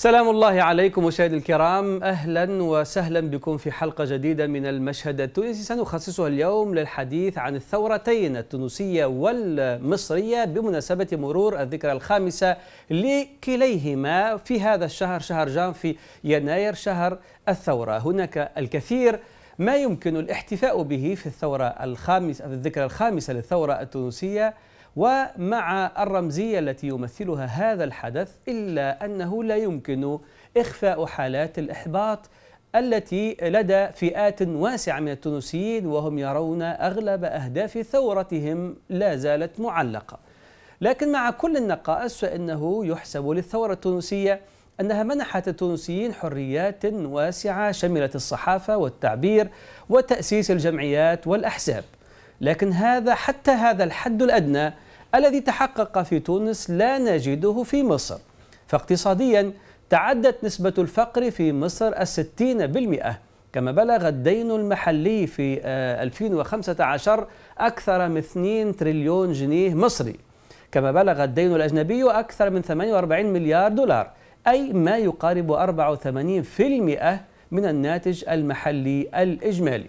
سلام الله عليكم مشاهدي الكرام. أهلا وسهلا بكم في حلقة جديدة من المشهد التونسي. سنخصصها اليوم للحديث عن الثورتين التونسية والمصرية بمناسبة مرور الذكرى الخامسة لكليهما في هذا الشهر شهر جان في يناير شهر الثورة. هناك الكثير ما يمكن الاحتفاء به في الثورة الخامسه في الذكرى الخامسة للثورة التونسية. ومع الرمزية التي يمثلها هذا الحدث إلا أنه لا يمكن إخفاء حالات الإحباط التي لدى فئات واسعة من التونسيين وهم يرون أغلب أهداف ثورتهم لا زالت معلقة. لكن مع كل النقائص فإنه يحسب للثورة التونسية أنها منحت التونسيين حريات واسعة شملت الصحافة والتعبير وتأسيس الجمعيات والأحزاب. لكن هذا حتى هذا الحد الأدنى الذي تحقق في تونس لا نجده في مصر. فاقتصاديا تعدت نسبة الفقر في مصر الستين بالمئة كما بلغ الدين المحلي في 2015 أكثر من 2 تريليون جنيه مصري كما بلغ الدين الأجنبي أكثر من 48 مليار دولار أي ما يقارب 84% من الناتج المحلي الإجمالي.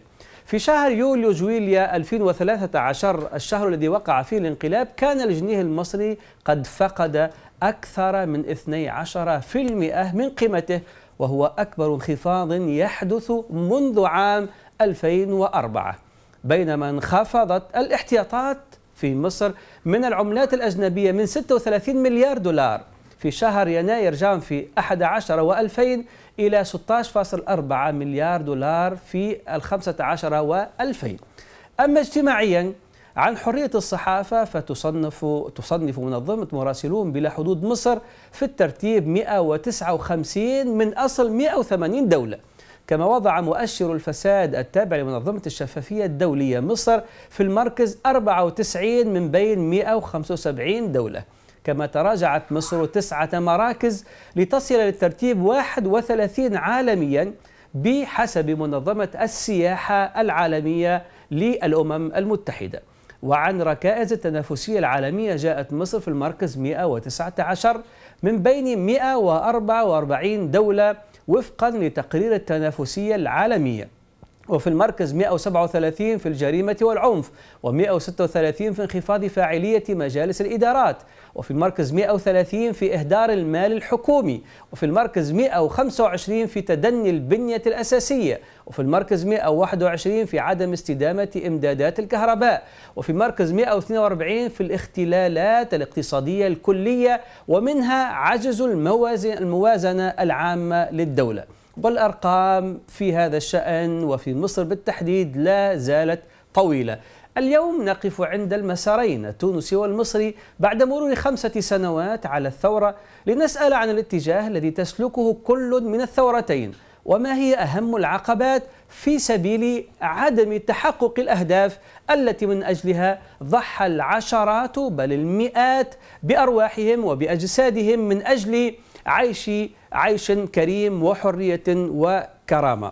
في شهر يوليو جويليا 2013 الشهر الذي وقع فيه الانقلاب كان الجنيه المصري قد فقد أكثر من 12% من قيمته وهو أكبر انخفاض يحدث منذ عام 2004 بينما انخفضت الاحتياطات في مصر من العملات الأجنبية من 36 مليار دولار. في شهر يناير جان في 11 و2000 إلى 16.4 مليار دولار في الخمسة عشر وألفين. أما اجتماعيا عن حرية الصحافة فتصنف تصنف منظمة مراسلون بلا حدود مصر في الترتيب 159 من أصل 180 دولة. كما وضع مؤشر الفساد التابع لمنظمة الشفافية الدولية مصر في المركز 94 من بين 175 دولة. كما تراجعت مصر تسعة مراكز لتصل للترتيب 31 عالميا بحسب منظمة السياحة العالمية للأمم المتحدة. وعن ركائز التنافسية العالمية جاءت مصر في المركز 119 من بين 144 دولة وفقا لتقرير التنافسية العالمية. وفي المركز 137 في الجريمة والعنف و136 في انخفاض فاعلية مجالس الإدارات وفي المركز 130 في إهدار المال الحكومي وفي المركز 125 في تدني البنية الأساسية وفي المركز 121 في عدم استدامة إمدادات الكهرباء وفي المركز 142 في الاختلالات الاقتصادية الكلية ومنها عجز الموازنة العامة للدولة. والأرقام في هذا الشأن وفي مصر بالتحديد لا زالت طويلة. اليوم نقف عند المسارين التونسي والمصري بعد مرور خمسة سنوات على الثورة لنسأل عن الاتجاه الذي تسلكه كل من الثورتين وما هي أهم العقبات في سبيل عدم تحقق الأهداف التي من أجلها ضحى العشرات بل المئات بأرواحهم وبأجسادهم من أجل عيش عيش كريم وحرية وكرامة.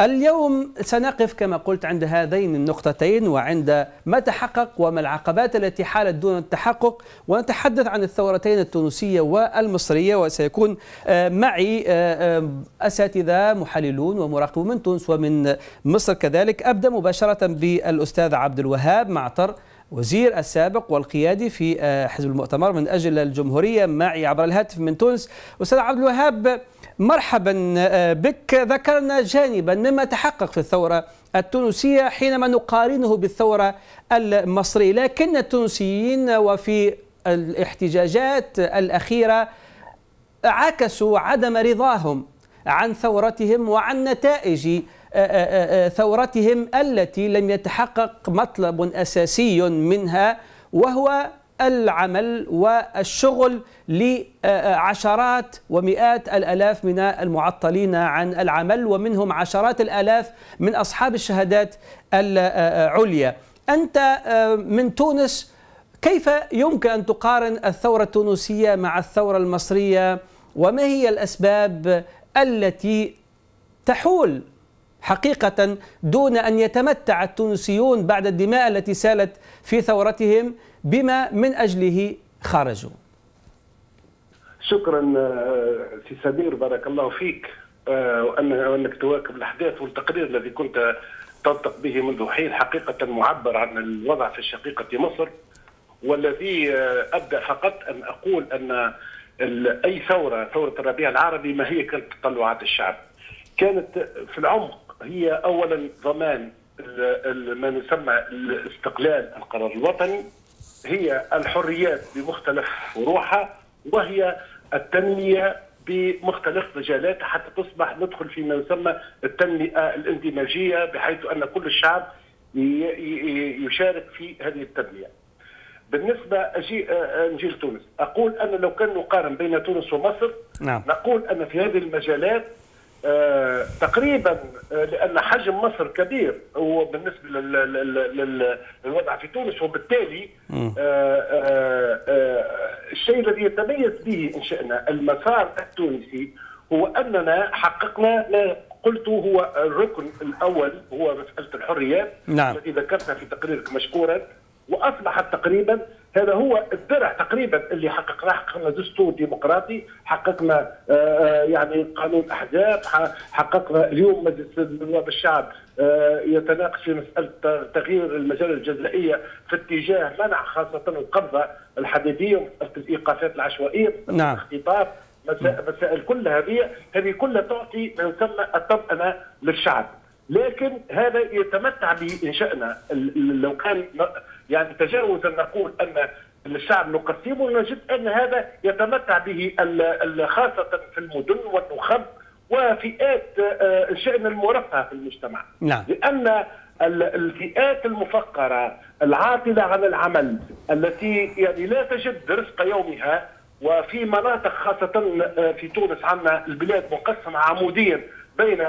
اليوم سنقف كما قلت عند هذين النقطتين وعند ما تحقق وما العقبات التي حالت دون التحقق. ونتحدث عن الثورتين التونسية والمصرية وسيكون آه، معي آه، آه، أساتذة محللون ومراقبون من تونس ومن مصر كذلك. أبدأ مباشرة بالأستاذ عبد الوهاب معطر وزير السابق والقيادي في حزب المؤتمر من أجل الجمهورية معي عبر الهاتف من تونس. أستاذ عبد الوهاب مرحبا آه، بك. ذكرنا جانبا مما تحقق في الثورة التونسية حينما نقارنه بالثورة المصرية. لكن التونسيين وفي الاحتجاجات الأخيرة عكسوا عدم رضاهم. عن ثورتهم وعن نتائج آه، آه، ثورتهم التي لم يتحقق مطلب أساسي منها وهو العمل والشغل لعشرات ومئات الألاف من المعطلين عن العمل ومنهم عشرات الألاف من أصحاب الشهادات العليا. أنت من تونس كيف يمكن أن تقارن الثورة التونسية مع الثورة المصرية وما هي الأسباب التي تحول حقيقة دون أن يتمتع التونسيون بعد الدماء التي سالت في ثورتهم بما من أجله خرجوا. شكرا سي سمير بارك الله فيك. وأنك تواكب الأحداث والتقرير الذي كنت تنطق به منذ حين حقيقة معبر عن الوضع في الشقيقه مصر والذي أبدأ فقط أن أقول أن أي ثورة ثورة الربيع العربي ما هي كانت تطلعات الشعب كانت في العمق هي اولا ضمان ما يسمى الاستقلال القرار الوطني هي الحريات بمختلف فروعها وهي التنمية بمختلف مجالاتها حتى تصبح ندخل فيما يسمى التنمية الإندماجية بحيث أن كل الشعب يشارك في هذه التنمية. بالنسبة أجي نجي لتونس، أقول أن لو كان نقارن بين تونس ومصر نعم. نقول أن في هذه المجالات آه تقريبا آه لأن حجم مصر كبير هو بالنسبة للوضع في تونس وبالتالي آه آه الشيء الذي يتميز به إن شئنا المسار التونسي هو أننا حققنا ما قلت هو الركن الأول هو مسألة الحريات نعم. التي ذكرتها في تقريرك مشكورا وأصبحت تقريبا هذا هو الدرع تقريبا اللي حققناه حققنا دستور ديمقراطي حققنا يعني قانون أحزاب حققنا اليوم مجلس نواب الشعب يتناقش في مسألة تغيير المجال الجزائية في اتجاه منع خاصة القبضة الحديدية ومسألة الإيقافات العشوائية نعم. الاختطاف مسائل كل هذه هذه كلها تعطي ما يسمى الطمأنة للشعب. لكن هذا يتمتع بإن شئنا لو كان يعني تجاوزا نقول أن الشعب نقسمه نجد أن هذا يتمتع به خاصة في المدن والنخب وفئات الشأن المرفهة في المجتمع نعم. لأن الفئات المفقرة العاطلة عن العمل التي يعني لا تجد رزق يومها وفي مناطق خاصة في تونس عندنا البلاد مقسمة عموديا بين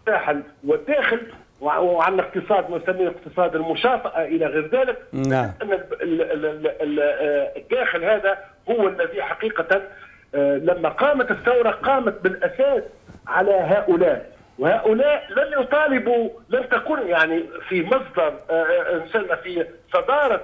الساحل والداخل وعندنا اقتصاد نسميه اقتصاد المشاطئة إلى غير ذلك نعم. أن الداخل هذا هو الذي حقيقة لما قامت الثورة قامت بالأساس على هؤلاء وهؤلاء لم يطالبوا لم تكن يعني في مصدر نسمى في صدارة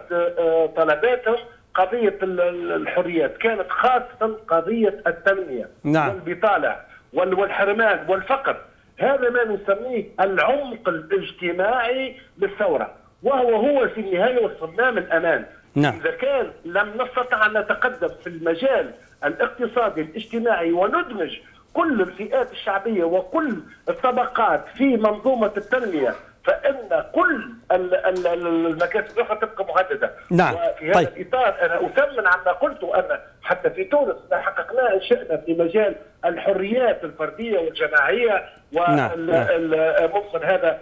طلباتهم قضية الحريات كانت خاصة قضية التنمية نعم. والبطالة والحرمان والفقر هذا ما نسميه العمق الاجتماعي للثورة وهو هو في النهاية والصمام الأمان نعم. إذا كان لم نستطع أن نتقدم في المجال الاقتصادي الاجتماعي وندمج كل الفئات الشعبية وكل الطبقات في منظومة التنمية فإن كل المكاسب الاخرى تبقى مهدده نعم وفي هذا طيب. الإطار أنا أثمن عما قلت ان حتى في تونس ما حققناه شئنا في مجال الحريات الفردية والجماعية وممكن هذا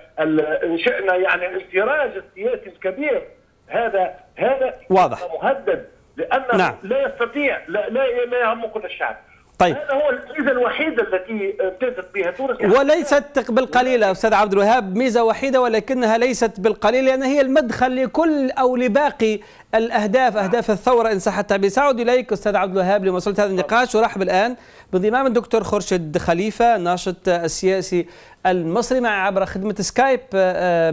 شئنا يعني الانفراج السياسي الكبير هذا هذا واضح. مهدد لأنه نعم. لا يستطيع لا لا, لا يهم كل الشعب. طيب. هذا هو الميزة الوحيدة التي امتازت بها تونس. وليست بالقليل أستاذ عبد الوهاب ميزة وحيدة ولكنها ليست بالقليل لأن هي المدخل لكل أو لباقي الأهداف أهداف الثورة إن صح التعبير ساعد إليك أستاذ عبد الوهاب لمواصله هذا النقاش ورحب الآن. بانضمام الدكتور خورشيد خليفة ناشط السياسي المصري مع عبر خدمة سكايب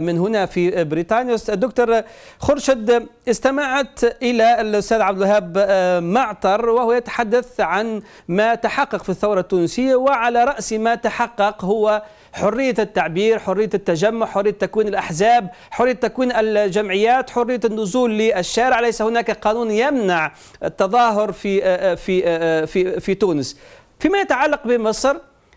من هنا في بريطانيا. الدكتور خرشد استمعت إلى الأستاذ عبد الوهاب معطر وهو يتحدث عن ما تحقق في الثورة التونسية وعلى رأس ما تحقق هو حرية التعبير حرية التجمع حرية تكوين الأحزاب حرية تكوين الجمعيات حرية النزول للشارع. ليس هناك قانون يمنع التظاهر في في في في تونس. فيما يتعلق بمصر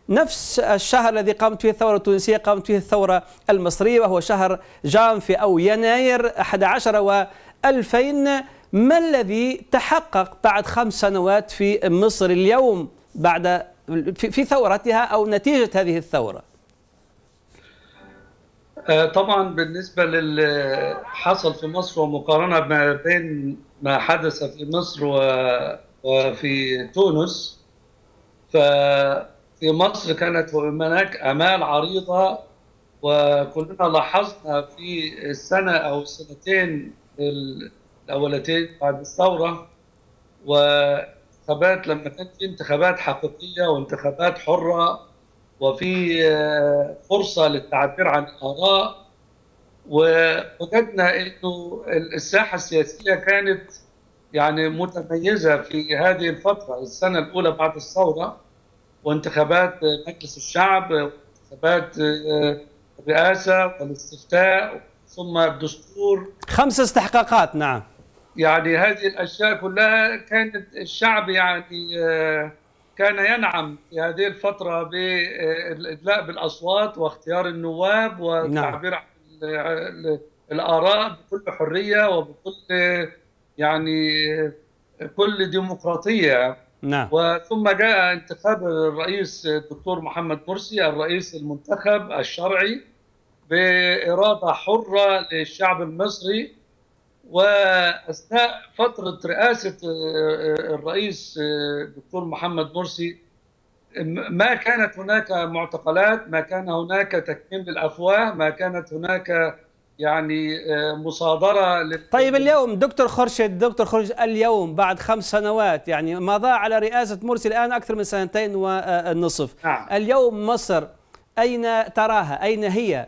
نفس الشهر الذي قامت فيه الثورة التونسية قامت فيه الثورة المصرية وهو شهر جانفي أو يناير 11 و 2000 ما الذي تحقق بعد خمس سنوات في مصر اليوم بعد في ثورتها أو نتيجة هذه الثورة؟ طبعا بالنسبة للي حصل في مصر ومقارنة ما بين ما حدث في مصر وفي تونس ف في مصر كانت هناك أمال عريضة وكلنا لاحظنا في السنة أو السنتين الأولتين بعد الثورة وانتخابات لما كانت في انتخابات حقيقية وانتخابات حرة وفي فرصة للتعبير عن الاراء ووجدنا إنه الساحة السياسية كانت يعني متميزة في هذه الفترة السنة الأولى بعد الثورة وانتخابات مجلس الشعب وانتخابات الرئاسة والاستفتاء ثم الدستور. خمس استحقاقات نعم. يعني هذه الأشياء كلها كانت الشعب يعني كان ينعم في هذه الفترة بالإدلاء بالأصوات واختيار النواب والتعبير عن الآراء بكل حرية وبكل يعني كل ديمقراطية. نعم. وثم جاء انتخاب الرئيس الدكتور محمد مرسي الرئيس المنتخب الشرعي بإرادة حرة للشعب المصري. وأثناء فترة رئاسة الرئيس الدكتور محمد مرسي ما كانت هناك معتقلات ما كان هناك تكميم للأفواه ما كانت هناك يعني مصادرة لل... طيب اليوم دكتور خرشد دكتور خرشد اليوم بعد خمس سنوات يعني مضى على رئاسة مرسي الآن أكثر من سنتين ونصف. نعم. اليوم مصر أين تراها؟ أين هي؟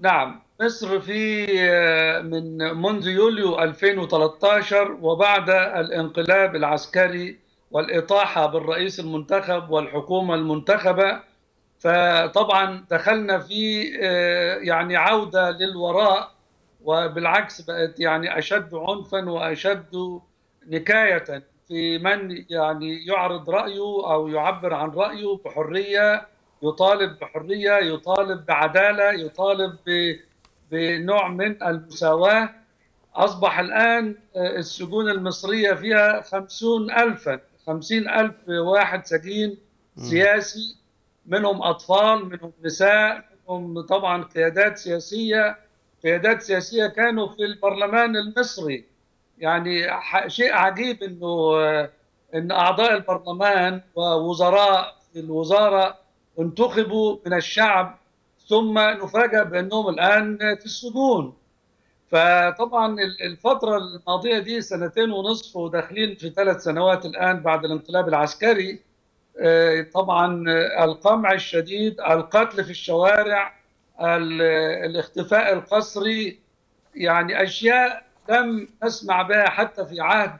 نعم. مصر في من منذ يوليو 2013 وبعد الانقلاب العسكري والإطاحة بالرئيس المنتخب والحكومة المنتخبة فطبعا دخلنا في يعني عودة للوراء وبالعكس بقت يعني أشد عنفا وأشد نكاية في من يعني يعرض رأيه أو يعبر عن رأيه بحرية يطالب بحرية يطالب بعدالة يطالب بنوع من المساواة. أصبح الآن السجون المصرية فيها خمسون ألفا خمسين ألف واحد سجين سياسي منهم أطفال منهم نساء منهم طبعا قيادات سياسية. قيادات سياسية كانوا في البرلمان المصري. يعني شيء عجيب أنه أن أعضاء البرلمان ووزراء في الوزارة انتخبوا من الشعب ثم نفاجأ بأنهم الآن في السجون. فطبعا الفترة الماضية دي سنتين ونصف وداخلين في ثلاث سنوات الآن بعد الانقلاب العسكري. طبعا القمع الشديد القتل في الشوارع الاختفاء القسري يعني أشياء لم نسمع بها حتى في عهد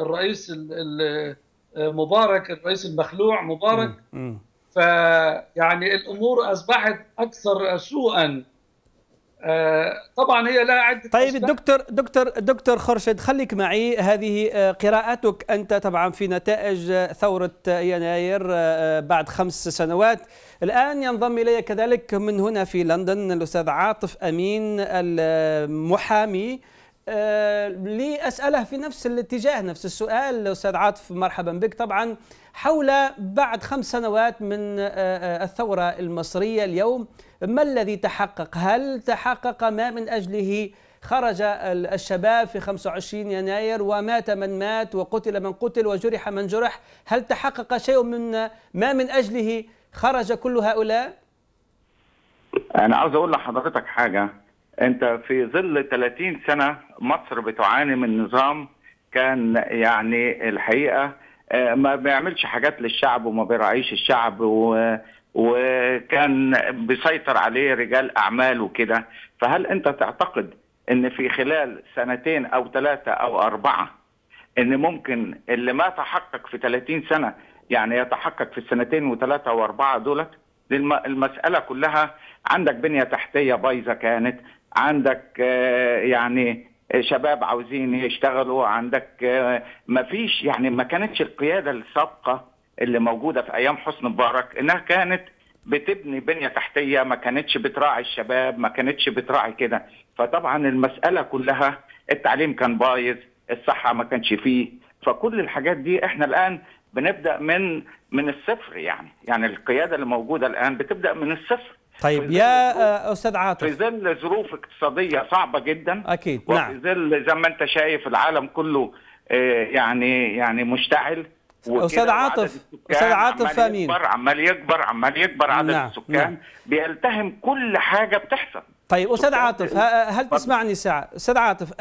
الرئيس مبارك الرئيس المخلوع مبارك. فيعني الأمور أصبحت أكثر سوءا. طبعا هي لها عده طيب الدكتور دكتور دكتور خرشد خليك معي. هذه قراءتك أنت طبعا في نتائج ثورة يناير بعد خمس سنوات. الآن ينضم إلي كذلك من هنا في لندن الأستاذ عاطف أمين المحامي. لأسأله في نفس الاتجاه نفس السؤال. أستاذ عاطف مرحبا بك. طبعا حول بعد خمس سنوات من الثورة المصرية اليوم ما الذي تحقق؟ هل تحقق ما من أجله خرج الشباب في 25 يناير ومات من مات وقتل من قتل وجرح من جرح؟ هل تحقق شيء من ما من أجله خرج كل هؤلاء؟ أنا عاوز أقول لحضرتك حاجة. أنت في ظل 30 سنة مصر بتعاني من نظام كان يعني الحقيقة ما بيعملش حاجات للشعب وما بيراعيش الشعب و وكان بيسيطر عليه رجال أعمال وكده. فهل أنت تعتقد إن في خلال سنتين أو ثلاثة أو أربعة إن ممكن اللي ما تحقق في 30 سنة يعني يتحقق في السنتين وثلاثة وأربعة دولت؟ المسألة كلها عندك بنية تحتية بايظة كانت عندك يعني شباب عاوزين يشتغلوا عندك ما فيش يعني ما كانتش القيادة السابقة اللي موجودة في أيام حسني مبارك إنها كانت بتبني بنية تحتية ما كانتش بتراعي الشباب ما كانتش بتراعي كده. فطبعا المسألة كلها التعليم كان بايظ الصحة ما كانش فيه. فكل الحاجات دي إحنا الآن بنبدأ من من الصفر يعني. يعني القيادة اللي موجودة الآن بتبدأ من الصفر. طيب يا أستاذ عاطف. في ظل ظروف اقتصادية صعبة جدا. أكيد وفي نعم. ظل زي ما أنت شايف العالم كله يعني يعني مشتعل. أستاذ عاطف أستاذ عاطف امين يكبر عمال يكبر عمال يكبر عدد نعم. السكان. نعم. بيلتهم كل حاجة بتحصل. طيب أستاذ عاطف هل تسمعني ساعة؟ أستاذ عاطف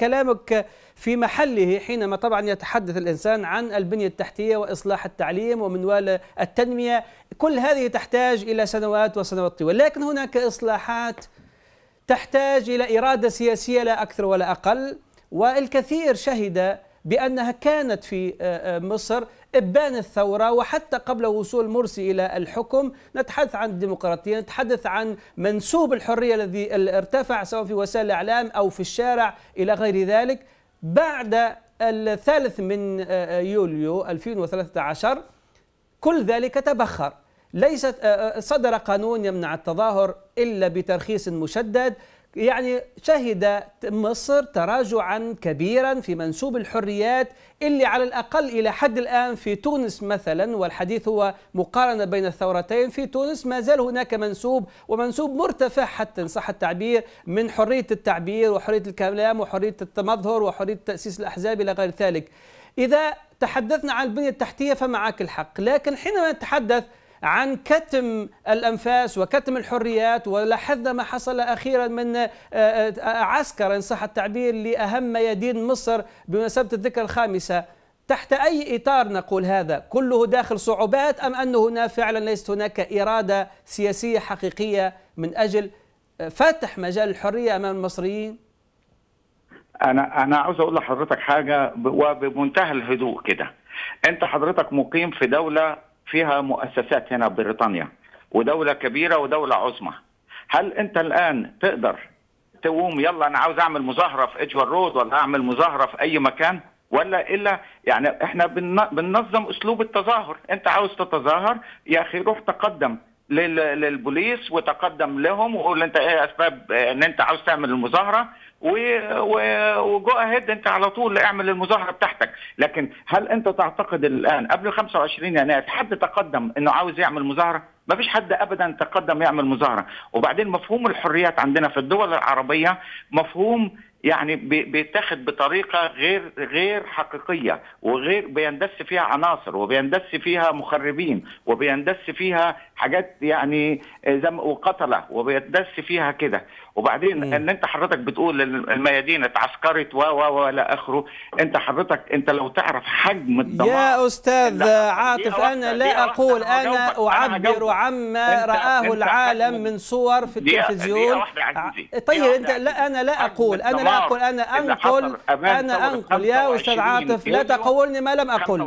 كلامك في محله حينما طبعا يتحدث الإنسان عن البنية التحتية وإصلاح التعليم ومنوال التنمية كل هذه تحتاج إلى سنوات وسنوات طويلة لكن هناك إصلاحات تحتاج إلى إرادة سياسية لا أكثر ولا أقل والكثير شهد بأنها كانت في مصر إبان الثورة وحتى قبل وصول مرسي إلى الحكم. نتحدث عن الديمقراطية نتحدث عن منسوب الحرية الذي ارتفع سواء في وسائل الإعلام أو في الشارع إلى غير ذلك. بعد الثالث من يوليو 2013 كل ذلك تبخر. ليست صدر قانون يمنع التظاهر إلا بترخيص مشدد. يعني شهد مصر تراجعا كبيرا في منسوب الحريات اللي على الأقل إلى حد الآن في تونس مثلا والحديث هو مقارنة بين الثورتين في تونس ما زال هناك منسوب ومنسوب مرتفع حتى إن صح التعبير من حرية التعبير وحرية الكلام وحرية التمظهر وحرية تأسيس الأحزاب إلى غير ذلك. إذا تحدثنا عن البنية التحتية فمعك الحق، لكن حينما نتحدث عن كتم الأنفاس وكتم الحريات ولاحظنا ما حصل أخيرا من آه، آه، عسكر إن صح التعبير لأهم ميادين مصر بمناسبة الذكرى الخامسة تحت أي إطار نقول هذا؟ كله داخل صعوبات أم ان هنا فعلا ليست هناك إرادة سياسية حقيقية من أجل آه، فتح مجال الحرية أمام المصريين؟ أنا أنا عاوز أقول لحضرتك حاجة وبمنتهى الهدوء كده أنت حضرتك مقيم في دولة فيها مؤسسات هنا بريطانيا ودولة كبيرة ودولة عظمى. هل أنت الآن تقدر تقوم يلا أنا عاوز أعمل مظاهرة في إجوال رود ولا أعمل مظاهرة في أي مكان؟ ولا إلا يعني إحنا بننظم أسلوب التظاهر. أنت عاوز تتظاهر يا أخي روح تقدم للبوليس وتقدم لهم وقول أنت إيه أسباب إن أنت عاوز تعمل المظاهرة. وجو اهيد انت على طول اعمل المظاهرة بتاعتك. لكن هل انت تعتقد الآن قبل 25 يناير حد تقدم إنه عاوز يعمل مظاهرة؟ ما فيش حد ابدا تقدم يعمل مظاهرة. وبعدين مفهوم الحريات عندنا في الدول العربية مفهوم يعني بيتاخد بطريقة غير غير حقيقية وغير بيندس فيها عناصر وبيندس فيها مخربين وبيندس فيها حاجات يعني زي وقتلة وبيندس فيها كده. وبعدين مم. إن أنت حضرتك بتقول الميادين اتعسكرت و و و إلى آخره أنت حضرتك أنت لو تعرف حجم الدمار يا أستاذ عاطف أنا لا أقول أنا أعبر عما رآه العالم من صور في التلفزيون. طيب أنت لا أنا لا أقول أنا لا أقول أنا أنقل أنا أنقل يا أستاذ عاطف لا تقولني ما لم أقل.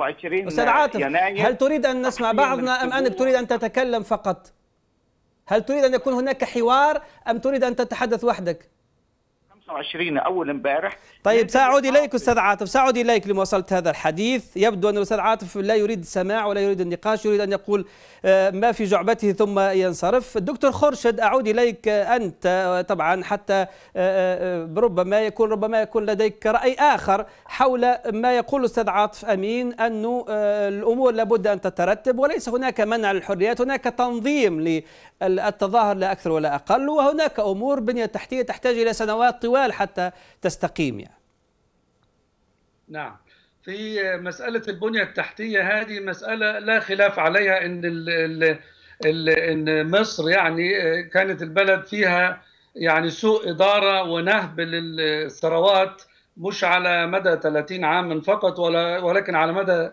أستاذ عاطف هل تريد أن نسمع بعضنا أم أنك تريد أن تتكلم فقط؟ هل تريد أن يكون هناك حوار أم تريد أن تتحدث وحدك؟ 25 أول امبارح. طيب سأعود إليك أستاذ عاطف. سأعود إليك لمواصلة هذا الحديث. يبدو أن الأستاذ عاطف لا يريد السماع ولا يريد النقاش يريد أن يقول آه، ما في جعبته ثم ينصرف. الدكتور خورشد أعود إليك أنت طبعا حتى آه، آه، ربما يكون ربما يكون لديك رأي آخر حول ما يقول الأستاذ عاطف أمين انه الأمور لابد أن تترتب وليس هناك منع للحريات هناك تنظيم للتظاهر لا أكثر ولا أقل وهناك أمور بنية تحتية تحتاج إلى سنوات طوال طوال حتى تستقيم يعني. نعم في مسألة البنية التحتية هذه مسألة لا خلاف عليها إن ال ال ال إن مصر يعني كانت البلد فيها يعني سوء إدارة ونهب للثروات مش على مدى 30 عام فقط ولا ولكن على مدى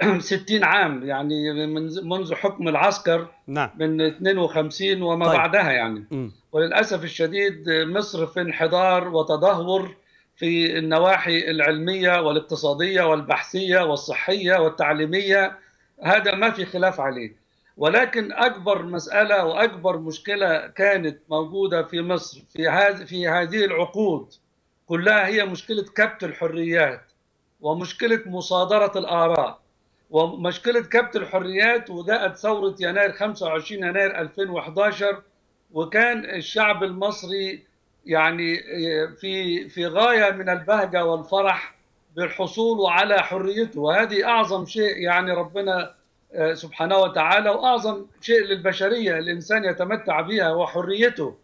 60 عام يعني منذ حكم العسكر نعم. من 52 وما طيب. بعدها يعني م. وللأسف الشديد مصر في انحدار وتدهور في النواحي العلمية والاقتصادية والبحثية والصحية والتعليمية هذا ما في خلاف عليه ولكن أكبر مسألة وأكبر مشكلة كانت موجودة في مصر في هذه في هذه العقود كلها هي مشكلة كبت الحريات ومشكلة مصادرة الآراء ومشكلة كبت الحريات وجاءت ثورة يناير 25 يناير 2011 وكان الشعب المصري يعني في في غاية من البهجة والفرح بالحصول على حريته. وهذه أعظم شيء يعني ربنا آه، سبحانه وتعالى وأعظم شيء للبشرية الانسان يتمتع بها هو حريته.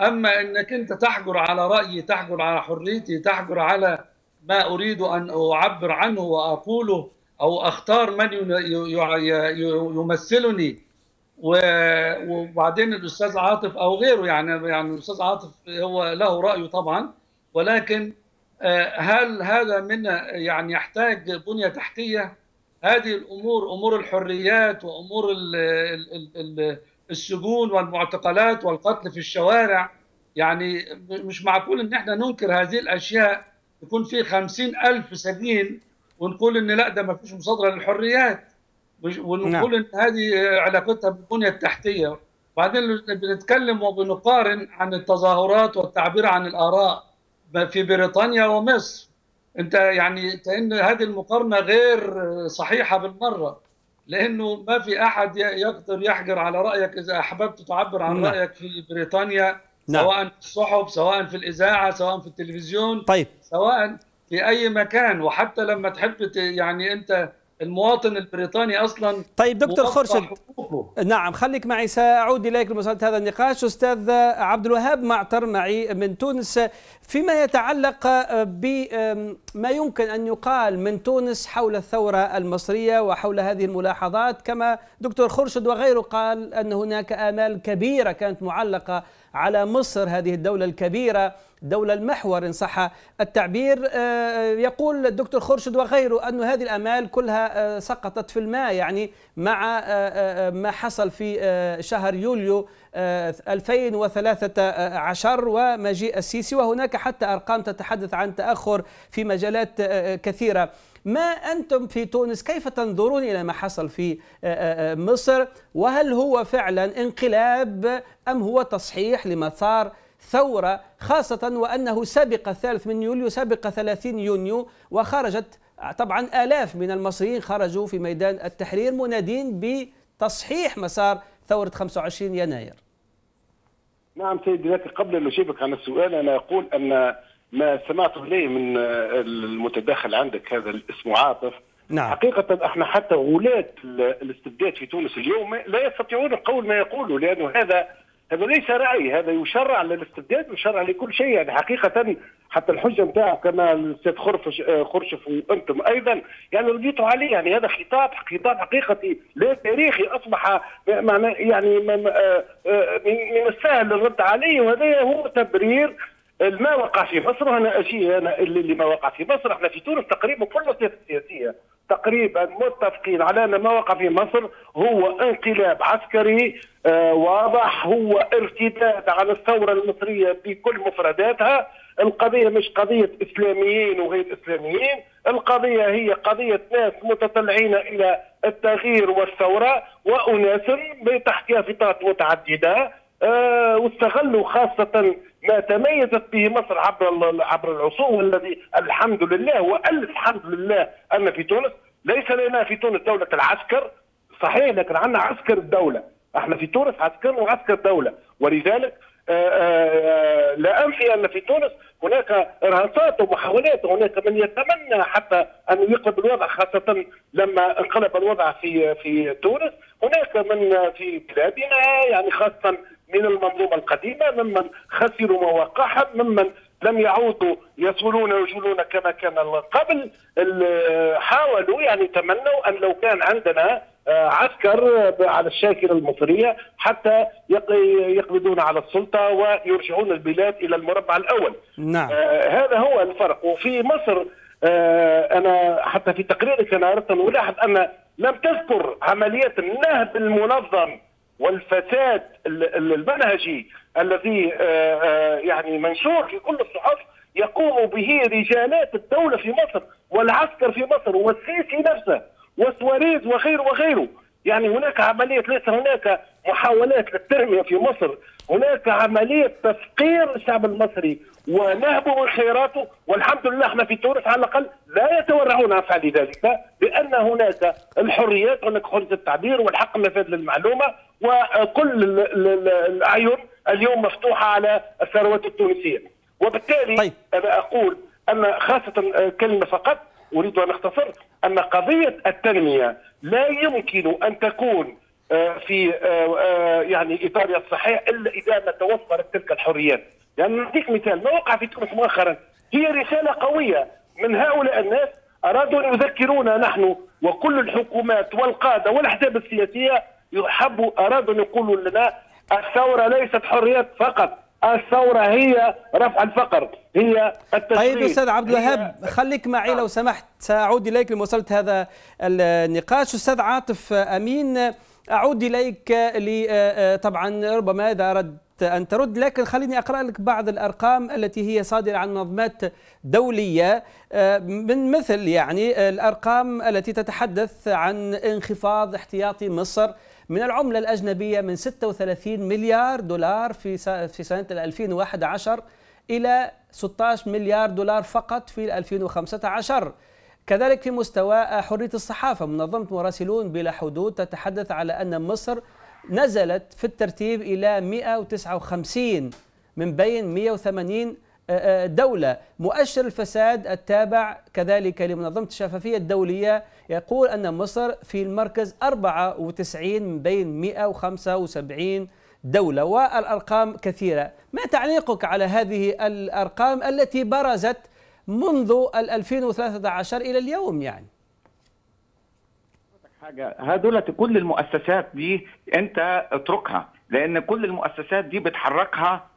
أما إنك أنت تحجر على رأيي تحجر على حريتي تحجر على ما أريد أن أعبر عنه وأقوله أو أختار من يمثلني. وبعدين الأستاذ عاطف أو غيره يعني يعني الأستاذ عاطف هو له رأيه طبعا. ولكن آه، هل هذا من يعني يحتاج بنية تحتية؟ هذه الأمور أمور الحريات وأمور السجون والمعتقلات والقتل في الشوارع. يعني مش معقول إن إحنا ننكر هذه الأشياء. يكون في خمسين ألف سجين ونقول إن لا ده ما فيش مصادرة للحريات. ونقول نعم. إن هذه علاقتها بالبنية التحتية. بعدين بنتكلم وبنقارن عن التظاهرات والتعبير عن الآراء في بريطانيا ومصر. أنت يعني كان هذه المقارنة غير صحيحة بالمرة. لأنه ما في أحد يقدر يحجر على رأيك إذا أحببت تعبر عن نعم. رأيك في بريطانيا. نعم. سواء في الصحف سواء في الإذاعة سواء في التلفزيون. طيب. سواء في أي مكان وحتى لما تحب يعني أنت المواطن البريطاني أصلا طيب دكتور خرشد. حقوقه. نعم خليك معي سأعود إليك لمسألة هذا النقاش. أستاذ عبد الوهاب معطر معي من تونس. فيما يتعلق بما يمكن أن يقال من تونس حول الثورة المصرية وحول هذه الملاحظات كما دكتور خرشد وغيره قال أن هناك آمال كبيرة كانت معلقة على مصر هذه الدولة الكبيرة دولة المحور إن صح التعبير. آه، يقول الدكتور خرشد وغيره أن هذه الأمال كلها آه، سقطت في الماء يعني مع آه، آه، ما حصل في آه، شهر يوليو آه، 2013 ومجيء السيسي وهناك حتى أرقام تتحدث عن تأخر في مجالات آه، كثيرة. ما أنتم في تونس؟ كيف تنظرون إلى ما حصل في آه، آه، مصر؟ وهل هو فعلا انقلاب أم هو تصحيح لمسار ثورة؟ خاصة وأنه سبق الثالث من يوليو سبق 30 يونيو وخرجت طبعا آلاف من المصريين خرجوا في ميدان التحرير منادين بتصحيح مسار ثورة 25 يناير. نعم سيدي لكن قبل أن أجيبك عن السؤال أنا أقول أن ما سمعته لي من المتداخل عندك هذا اسمه عاطف. نعم. حقيقة إحنا حتى ولاة الاستبداد في تونس اليوم لا يستطيعون القول ما يقولوا لأنه هذا هذا ليس رأي هذا يشرع للاستبداد ويشرع لكل شيء يعني حقيقة حتى الحجة نتاعك كما الأستاذ خرفش خرشف وأنتم أيضا يعني رديتوا عليه يعني هذا خطاب خطاب حقيقي لا تاريخي أصبح معنى يعني من, من السهل الرد عليه وهذا هو تبرير ما وقع في مصر وأنا أنا اللي ما وقع في مصر إحنا في تونس تقريبا كل السياسية. تقريبا متفقين على أن ما وقع في مصر هو انقلاب عسكري آه واضح هو ارتداد على الثورة المصرية بكل مفرداتها. القضية مش قضية إسلاميين وغير إسلاميين القضية هي قضية ناس متطلعين إلى التغيير والثورة وأناس بتحتها فئات متعددة. واستغلوا خاصة ما تميزت به مصر عبر عبر العصور والذي الحمد لله وألف الحمد لله أن في تونس ليس لنا في تونس دولة العسكر. صحيح لكن عندنا عسكر الدولة. إحنا في تونس عسكر وعسكر دولة. ولذلك آآ آآ لا أنفي أن في تونس هناك ارهاصات ومحاولات وهناك من يتمنى حتى أن يقلب الوضع خاصة لما انقلب الوضع في في تونس. هناك من في بلادنا يعني خاصة من المنظومه القديمه ممن خسروا مواقعهم ممن لم يعودوا يصولون ويجولون كما كان قبل حاولوا يعني تمنوا أن لو كان عندنا عسكر على الشاكله المصرية حتى يقبضون على السلطة ويرجعون البلاد إلى المربع الأول. نعم. آه هذا هو الفرق وفي مصر آه أنا حتى في تقريرك أنا أردت أن ألاحظ أن لم تذكر عمليات النهب المنظم والفساد المنهجي الذي يعني منشور في كل الصحف يقوم به رجالات الدولة في مصر والعسكر في مصر والسيسي نفسه وسواريز وغيره وغيره. يعني هناك عملية ليس هناك محاولات للتنمية في مصر. هناك عملية تفقير الشعب المصري ونهبه خيراته. والحمد لله إحنا في تونس على الأقل لا يتورعون عن فعل ذلك لأن هناك الحريات هناك حرية التعبير والحق النفاذ للمعلومة وكل الأعين اليوم مفتوحة على الثروات التونسية. وبالتالي طيب. أنا أقول أن خاصة كلمة فقط أريد أن أختصر أن قضية التنمية لا يمكن أن تكون في يعني إطارها الصحيح إلا إذا ما توفرت تلك الحريات. يعني نعطيك مثال ما وقع في تونس مؤخرا؟ هي رسالة قوية من هؤلاء الناس أرادوا أن يذكرونا نحن وكل الحكومات والقادة والأحزاب السياسية يحبوا أرادوا أن يقولوا لنا الثورة ليست حريات فقط الثورة هي رفع الفقر هي التشريع طيب أستاذ عبد الوهاب خليك معي لو سمحت سأعود إليك لمواصلة هذا النقاش. أستاذ عاطف أمين أعود إليك طبعا ربما إذا أردت أن ترد لكن خليني أقرأ لك بعض الأرقام التي هي صادرة عن منظمات دولية. من مثل يعني الأرقام التي تتحدث عن انخفاض احتياطي مصر من العملة الأجنبية من 36 مليار دولار في في سنة 2011 إلى 16 مليار دولار فقط في 2015 كذلك في مستوى حرية الصحافة منظمة مراسلون بلا حدود تتحدث على أن مصر نزلت في الترتيب إلى 159 من بين 180 آه، آه، دولة. مؤشر الفساد التابع كذلك لمنظمة الشفافية الدولية يقول أن مصر في المركز 94 من بين 175 دولة والأرقام كثيرة. ما تعليقك على هذه الأرقام التي برزت منذ 2013 إلى اليوم يعني؟ حاجة. هذول كل المؤسسات دي أنت اتركها لأن كل المؤسسات دي بتحركها آه،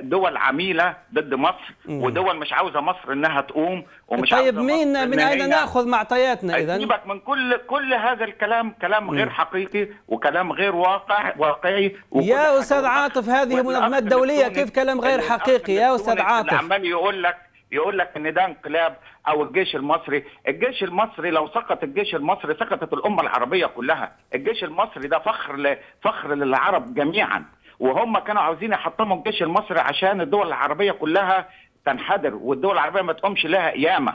دول عميلة ضد مصر ودول مش عاوزة مصر إنها تقوم ومش طيب مين من اين ناخذ معطياتنا اذا؟ سيبك من كل كل هذا الكلام كلام غير حقيقي وكلام غير واقع واقعي. يا أستاذ عاطف هذه منظمات دولية كيف كلام غير حقيقي؟ يا أستاذ عاطف. عمال يقول لك يقول لك إن ده انقلاب أو الجيش المصري، الجيش المصري لو سقط الجيش المصري سقطت الأمة العربية كلها، الجيش المصري ده فخر ل... فخر للعرب جميعا، وهم كانوا عاوزين يحطموا الجيش المصري عشان الدول العربية كلها تنحدر والدول العربية ما تقومش لها قيامة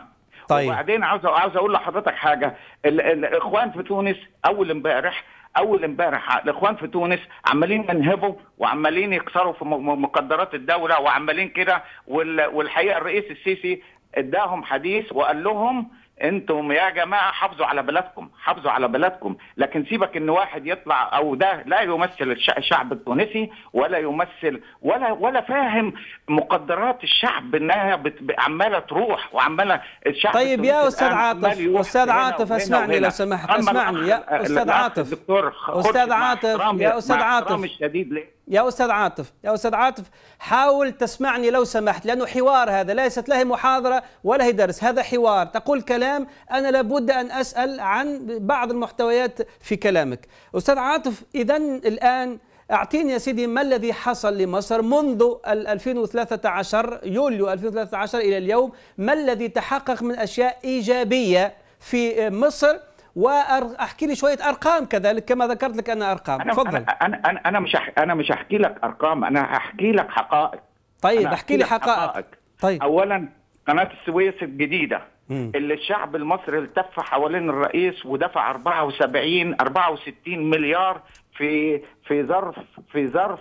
طيب. وبعدين عاوز عاوز أقول لحضرتك حاجة الاخوان في تونس أول امبارح أول امبارح الإخوان في تونس عمالين ينهبوا وعمالين يكسروا في مقدرات الدولة وعمالين كده والحقيقة الرئيس السيسي اداهم حديث وقال لهم أنتم يا جماعة حافظوا على بلدكم حافظوا على بلدكم. لكن سيبك إن واحد يطلع أو ده لا يمثل الشعب التونسي ولا يمثل ولا ولا فاهم مقدرات الشعب إنها عمالة تروح وعمالة الشعب طيب يا أستاذ عاطف أستاذ عاطف اسمعني لو سمحت اسمعني يا أستاذ عاطف. أستاذ عاطف يا أستاذ عاطف. الشديد يا أستاذ عاطف يا أستاذ عاطف حاول تسمعني لو سمحت لأنه حوار هذا ليست له محاضرة ولا هي درس هذا حوار. تقول كلام أنا لابد أن أسأل عن بعض المحتويات في كلامك. أستاذ عاطف اذا الآن أعطيني يا سيدي ما الذي حصل لمصر منذ 2013 يوليو 2013 إلى اليوم ما الذي تحقق من أشياء إيجابية في مصر واحكي لي شوية أرقام كذلك كما ذكرت لك أنا أرقام. أنا تفضل. أنا أنا أنا مش أنا مش هحكي لك أرقام أنا هحكي لك حقائق. طيب احكي لي حقائق. حقائق. طيب. اولا قناة السويس الجديدة مم. اللي الشعب المصري التف حوالين الرئيس ودفع 74 64 مليار في في ظرف في ظرف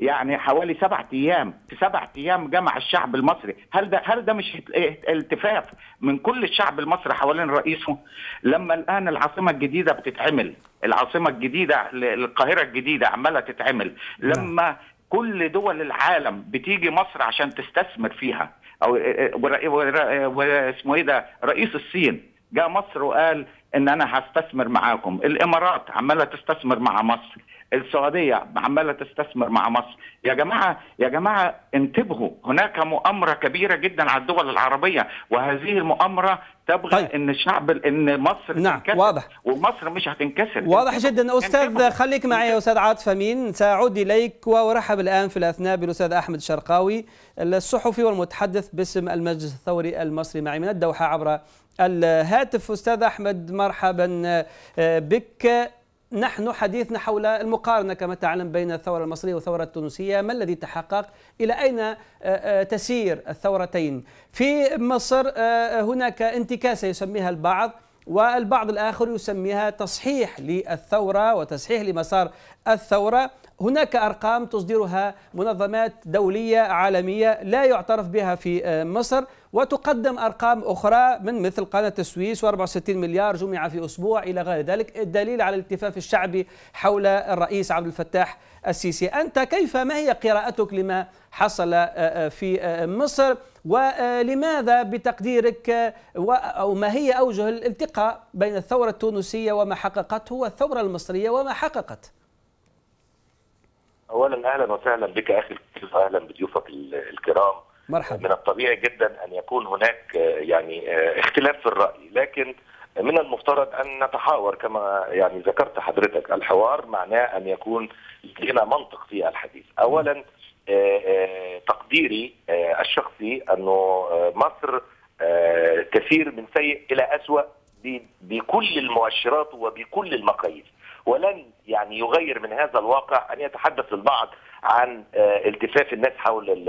يعني حوالي سبعة أيام في سبعة أيام جمع الشعب المصري. هل ده هل ده مش التفاف من كل الشعب المصري حوالين رئيسه؟ لما الآن العاصمة الجديدة بتتعمل العاصمة الجديدة القاهرة الجديدة عمالة تتعمل نعم. لما كل دول العالم بتيجي مصر عشان تستثمر فيها أو واسمه إيه ده رئيس الصين جاء مصر وقال إن أنا هستثمر معاكم. الإمارات عمالة تستثمر مع مصر. السعودية عمالة تستثمر مع مصر. يا جماعة يا جماعة انتبهوا. هناك مؤامرة كبيرة جدا على الدول العربية وهذه المؤامرة تبغى طيب. إن الشعب إن مصر نعم تنكسر. واضح. ومصر مش هتنكسر. واضح جدا. أستاذ خليك معي يا أستاذ عاطف أمين. سأعود إليك وأرحب الآن في الأثناء بالأستاذ أحمد الشرقاوي الصحفي والمتحدث باسم المجلس الثوري المصري معي من الدوحة عبر الهاتف. أستاذ أحمد مرحبا بك. نحن حديثنا حول المقارنة كما تعلم بين الثورة المصرية والثورة التونسية. ما الذي تحقق؟ إلى أين آه، آه، تسير الثورتين؟ في مصر آه، هناك انتكاسة يسميها البعض. والبعض الآخر يسميها تصحيح للثورة وتصحيح لمسار الثورة. هناك أرقام تصدرها منظمات دولية عالمية لا يعترف بها في مصر وتقدم أرقام أخرى من مثل قناة السويس و64 مليار جمع في أسبوع إلى غير ذلك. الدليل على الالتفاف الشعبي حول الرئيس عبد الفتاح السيسي. أنت كيف ما هي قراءتك لما حصل آه، آه، في آه، مصر؟ ولماذا بتقديرك أو ما هي أوجه الالتقاء بين الثورة التونسية وما حققته والثورة المصرية وما حققت؟ اولا أهلا وسهلا بك أخي أهلا بضيوفك الكرام. مرحبا. من الطبيعي جدا أن يكون هناك يعني اختلاف في الرأي لكن من المفترض أن نتحاور كما يعني ذكرت حضرتك الحوار معناه أن يكون لنا منطق في الحديث. اولا تقديري الشخصي أنه مصر كثير من سيء إلى اسوء بكل المؤشرات وبكل المقاييس. ولن يعني يغير من هذا الواقع أن يتحدث البعض عن التفاف الناس حول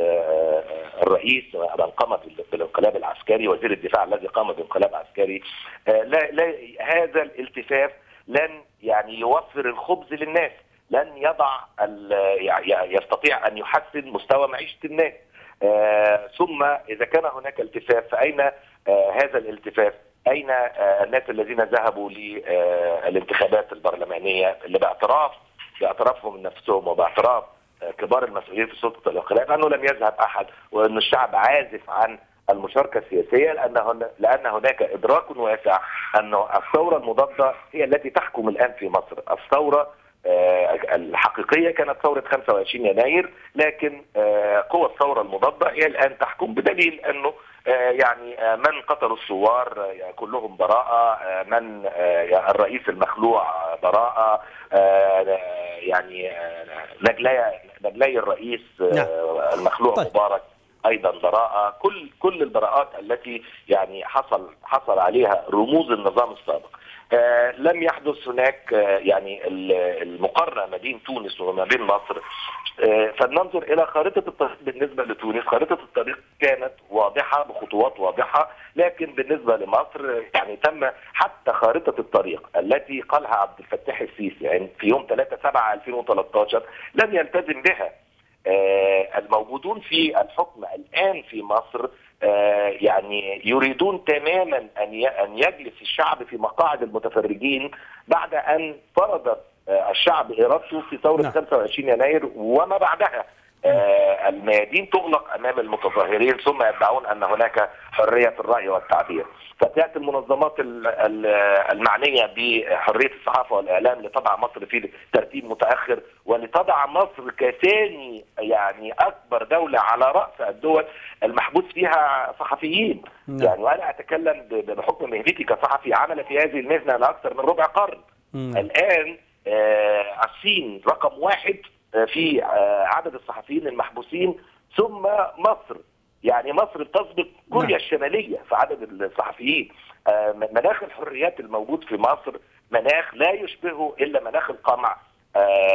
الرئيس من قام بالانقلاب العسكري وزير الدفاع الذي قام بانقلاب عسكري. لا, لا هذا الالتفاف لن يعني يوفر الخبز للناس. لن يضع يستطيع أن يحسن مستوى معيشة الناس. ثم إذا كان هناك التفاف فأين هذا الالتفاف؟ أين الناس الذين ذهبوا للانتخابات البرلمانية اللي باعتراف باعترافهم نفسهم وباعتراف كبار المسؤولين في سلطه الانقلاب انه لم يذهب أحد وأن الشعب عازف عن المشاركة السياسية لأن لأن هناك إدراك واسع أنه الثورة المضادة هي التي تحكم الآن في مصر، الثورة الحقيقية كانت ثورة 25 يناير لكن قوى الثورة المضادة هي الآن تحكم بدليل أنه يعني من قتلوا الثوار كلهم براءة من الرئيس المخلوع براءة يعني نجلاي نجلاي الرئيس نعم. المخلوع طيب. مبارك أيضا براءة كل كل البراءات التي يعني حصل حصل عليها رموز النظام السابق آه لم يحدث هناك آه يعني المقارنة ما بين تونس وما بين مصر. آه فلننظر إلى خارطه الطريق. بالنسبة لتونس خارطه الطريق كانت واضحة بخطوات واضحة لكن بالنسبة لمصر يعني تم حتى خارطه الطريق التي قالها عبد الفتاح السيسي يعني في يوم 3 7 2013 لم يلتزم بها. الموجودون في الحكم الآن في مصر يعني يريدون تماما أن أن يجلس الشعب في مقاعد المتفرجين بعد أن فرض الشعب ارادته في ثورة نعم. 25 يناير وما بعدها الميادين تغلق أمام المتظاهرين ثم يدعون أن هناك حرية الرأي والتعبير فتأتي المنظمات المعنية بحرية الصحافة والإعلام لتضع مصر في ترتيب متأخر ولتضع مصر كثاني يعني أكبر دولة على رأس الدول المحبوس فيها صحفيين م. يعني وأنا أتكلم بحكم مهنتي كصحفي عمل في هذه المهنة لأكثر من ربع قرن م. الآن الصين رقم واحد في عدد الصحفيين المحبوسين ثم مصر. يعني مصر تسبق كوريا الشمالية في عدد الصحفيين. مناخ الحريات الموجود في مصر مناخ لا يشبهه إلا مناخ القمع.